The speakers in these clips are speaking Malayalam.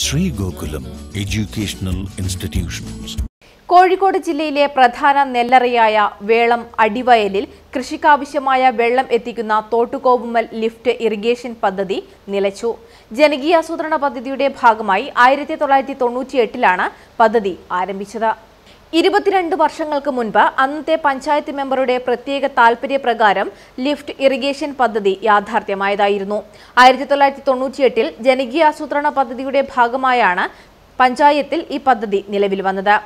Sri Gokulam educational institutions Kozhikode ജില്ലയിലെ പ്രധാന നെല്ലറയായ വേളം അടിവയലിൽ കൃഷിക്കാവശ്യമായ വെള്ളം എത്തിക്കുന്ന തോട്ടുകോവുമ്മൽ ലിഫ്റ്റ് ഇറിഗേഷൻ പദ്ധതി നിലച്ചു. ജനകീയാസൂത്രണ പദ്ധതിയുടെ ഭാഗമായി ആയിരത്തി തൊള്ളായിരത്തി തൊണ്ണൂറ്റിയെട്ടിലാണ് പദ്ധതി ആരംഭിച്ചത്. ഇരുപത്തിരണ്ട് വർഷങ്ങൾക്ക് മുൻപ് അന്നത്തെ പഞ്ചായത്ത് മെമ്പറുടെ പ്രത്യേക താൽപര്യ പ്രകാരം ലിഫ്റ്റ് ഇറിഗേഷൻ പദ്ധതി യാഥാർത്ഥ്യമായതായിരുന്നു. ആയിരത്തി തൊള്ളായിരത്തി തൊണ്ണൂറ്റിയെട്ടിൽ ജനകീയാസൂത്രണ പദ്ധതിയുടെ ഭാഗമായാണ് പഞ്ചായത്തിൽ ഈ പദ്ധതി നിലവിൽ വന്നത്.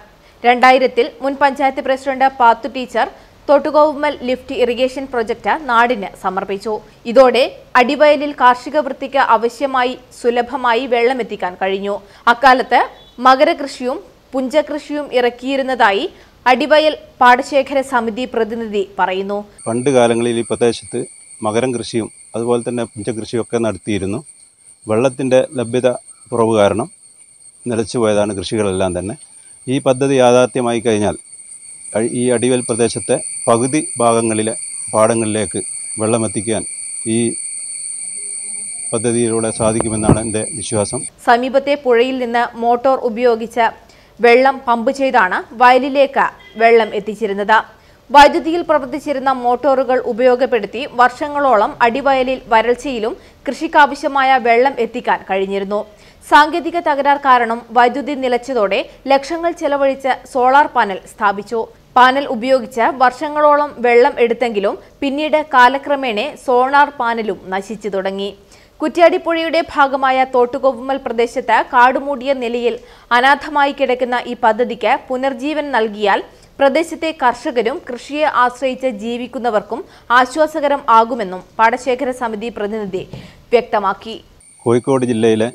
രണ്ടായിരത്തിൽ മുൻ panchayat president Pathu teacher Thottukovummal lift irrigation project നാടിന് സമർപ്പിച്ചു. ഇതോടെ അടിവയലിൽ കാർഷിക വൃത്തിക്ക് ആവശ്യമായി സുലഭമായി വെള്ളമെത്തിക്കാൻ കഴിഞ്ഞു. അക്കാലത്ത് മകരകൃഷിയും പുഞ്ചകൃഷിയും ഇറക്കിയിരുന്നതായി അടിവയൽ പാടശേഖര സമിതി പ്രതിനിധി പറയുന്നു. പണ്ട് കാലങ്ങളിൽ ഈ പ്രദേശത്ത് മകരം കൃഷിയും അതുപോലെ തന്നെ പുഞ്ചകൃഷിയും ഒക്കെ നടത്തിയിരുന്നു. വെള്ളത്തിന്റെ ലഭ്യത കുറവ് കാരണം നിലച്ചു പോയതാണ് കൃഷികളെല്ലാം തന്നെ. ഈ പദ്ധതി യാഥാർത്ഥ്യമായി കഴിഞ്ഞാൽ ഈ അടിവൽ പ്രദേശത്തെ പകുതി ഭാഗങ്ങളിലെ പാടങ്ങളിലേക്ക് വെള്ളമെത്തിക്കാൻ ഈ പദ്ധതിയിലൂടെ സാധിക്കുമെന്നാണ് എന്റെ വിശ്വാസം. സമീപത്തെ പുഴയിൽ നിന്ന് മോട്ടോർ ഉപയോഗിച്ച് വെള്ളം പമ്പ് ചെയ്താണ് വയലിലേക്ക് വെള്ളം എത്തിച്ചിരുന്നത്. വൈദ്യുതിയിൽ പ്രവർത്തിച്ചിരുന്ന മോട്ടോറുകൾ ഉപയോഗപ്പെടുത്തി വർഷങ്ങളോളം അടിവയലിൽ വരൾച്ചയിലും കൃഷിക്കാവശ്യമായ വെള്ളം എത്തിക്കാൻ കഴിഞ്ഞിരുന്നു. സാങ്കേതിക തകരാർ കാരണം വൈദ്യുതി നിലച്ചതോടെ ലക്ഷങ്ങൾ ചെലവഴിച്ച് സോളാർ പാനൽ സ്ഥാപിച്ചു. പാനൽ ഉപയോഗിച്ച് വർഷങ്ങളോളം വെള്ളം എടുത്തെങ്കിലും പിന്നീട് കാലക്രമേണ സോളാർ പാനലും നശിച്ചു തുടങ്ങി. കുറ്റ്യാടിപ്പുഴയുടെ ഭാഗമായ തോട്ടുകൊവുമൽ പ്രദേശത്ത് കാടുമൂടിയ നിലയിൽ അനാഥമായി കിടക്കുന്ന ഈ പദ്ധതിക്ക് പുനർജീവൻ നൽകിയാൽ പ്രദേശത്തെ കർഷകരും കൃഷിയെ ആശ്രയിച്ച് ജീവിക്കുന്നവർക്കും ആശ്വാസകരം ആകുമെന്നും പാടശേഖര സമിതി പ്രതിനിധി വ്യക്തമാക്കി. കോഴിക്കോട് ജില്ലയിലെ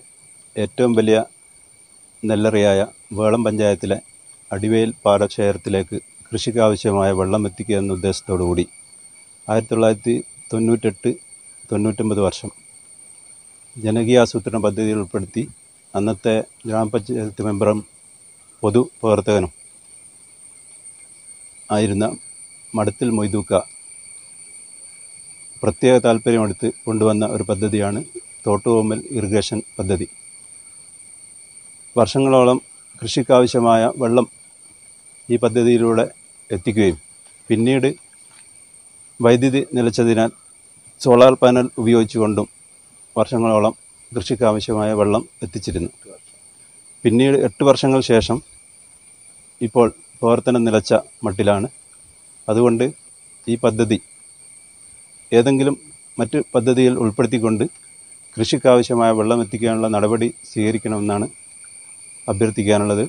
ഏറ്റവും വലിയ നെല്ലറിയായ വേളം പഞ്ചായത്തിലെ അടിവേൽ പാടശേഖരത്തിലേക്ക് കൃഷിക്കാവശ്യമായ വെള്ളം എത്തിക്കുക എന്ന ഉദ്ദേശത്തോടു കൂടി ആയിരത്തി തൊള്ളായിരത്തി തൊണ്ണൂറ്റെട്ട് തൊണ്ണൂറ്റൊമ്പത് വർഷം ജനകീയാസൂത്രണ പദ്ധതിയിൽ ഉൾപ്പെടുത്തി അന്നത്തെ ഗ്രാമപഞ്ചായത്ത് മെമ്പറും പൊതു പ്രവർത്തകനും ആയിരുന്ന മടത്തിൽ മൊയ്തൂക്ക പ്രത്യേക താല്പര്യമെടുത്ത് കൊണ്ടുവന്ന ഒരു പദ്ധതിയാണ് തോട്ടുകോമൽ ഇറിഗേഷൻ പദ്ധതി. വർഷങ്ങളോളം കൃഷിക്കാവശ്യമായ വെള്ളം ഈ പദ്ധതിയിലൂടെ എത്തിക്കുകയും പിന്നീട് വൈദ്യുതി നിലച്ചതിനാൽ സോളാർ പാനൽ ഉപയോഗിച്ചുകൊണ്ടും വർഷങ്ങളോളം കൃഷിക്ക് ആവശ്യമായ വെള്ളം എത്തിച്ചിരുന്നു. പിന്നീട് എട്ട് വർഷങ്ങൾ ശേഷം ഇപ്പോൾ പ്രവർത്തനം നിലച്ച മട്ടിലാണ്. അതുകൊണ്ട് ഈ പദ്ധതി ഏതെങ്കിലും മറ്റ് പദ്ധതിയിൽ ഉൾപ്പെടുത്തിക്കൊണ്ട് കൃഷിക്കാവശ്യമായ വെള്ളം എത്തിക്കാനുള്ള നടപടി സ്വീകരിക്കണമെന്നാണ് അഭ്യർത്ഥിക്കാനുള്ളത്.